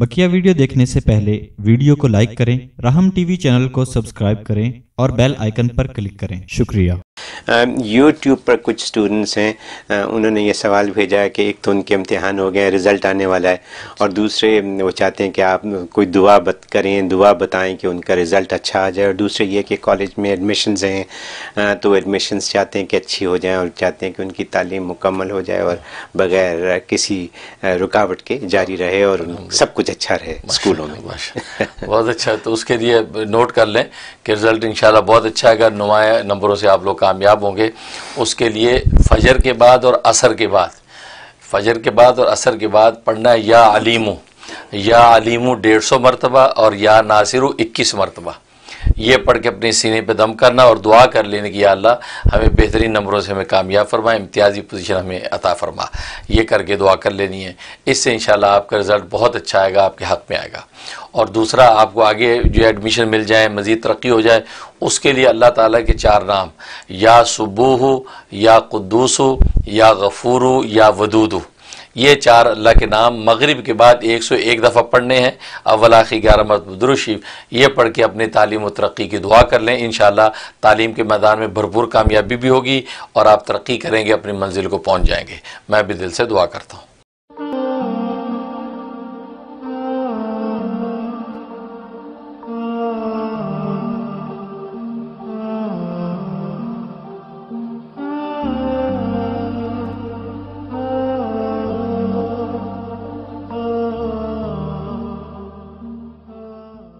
بکیا video دیکھنے سے پہلے ویڈیو کو لائک کریں، راہم ٹی وی چینل کو سبسکرائب کریں اور بیل آئیکن پر کلک کریں۔ شکریہ۔ یوٹیوب پر کچھ اسٹوڈنٹس ہیں انہوں نے یہ سوال بھیجا ہے کہ ایک تو ان کے امتحان ہو گئے رزلٹ آنے والا ہے اور دوسرے وہ چاہتے ہیں کہ آپ کوئی دعا بت کریں دعا بتائیں کہ ان کا رزلٹ اچھا آ جائے اور دوسرے یہ کہ کالج میں ایڈمیشنز ہیں تو ایڈمیشنز چاہتے ہیں کہ اچھی ہو جائیں اور چاہتے ہیں کہ ان کی تعلیم مکمل ہو جائے اور بغیر کسی رکاوٹ کے جاری رہے اور سب کچھ اچھا رہے اسکولوں میں۔ بہت اچھا۔ تو اس کے لیے نوٹ کر لیں کہ رزلٹ انشاءاللہ بہت اچھا اگر نمایاں نمبروں سے آپ لوگ کامیاب کامیاب ہوں گے، اس کے لیے فجر کے بعد اور عصر کے بعد۔ فجر کے بعد اور عصر کے بعد پڑھنا ہے، یا علیمو۔ یا علیمو ڈیڑھ سو مرتبہ اور یا ناصر اکیس مرتبہ۔ یہ پڑھ کے اپنے سینے پہ دم کرنا اور دعا کر لینے کی یا اللہ، ہمیں بہترین نمبروں سے ہمیں کامیاب فرما، امتیازی پوزیشن ہمیں عطا فرما۔ یہ کر کے دعا کر لینی ہے۔ اس سے انشاءاللہ آپ کا رزلٹ بہت اچھا آئے گا، آپ کے حق میں آئے گا۔ اور دوسرا، آپ کو آگے جو ایڈمیشن مل جائے، مزید ترقی ہو جائے، اس کے لیے اللہ تعالیٰ کے چار نام۔ یا صبوح یا قدوس یا غفور یا ودود یہ چار اللہ کے نام مغرب کے بعد ایک سو ایک دفعہ پڑھنے ہیں۔ اول اولاخی گیارہ مرتبہ دروشیف یہ پڑھ کے اپنی تعلیم و ترقی کی دعا کر لیں۔ انشاءاللہ تعلیم کے میدان میں بھرپور کامیابی بھی ہوگی اور آپ ترقی کریں گے، اپنی منزل کو پہنچ جائیں گے۔ میں بھی دل سے دعا کرتا ہوں۔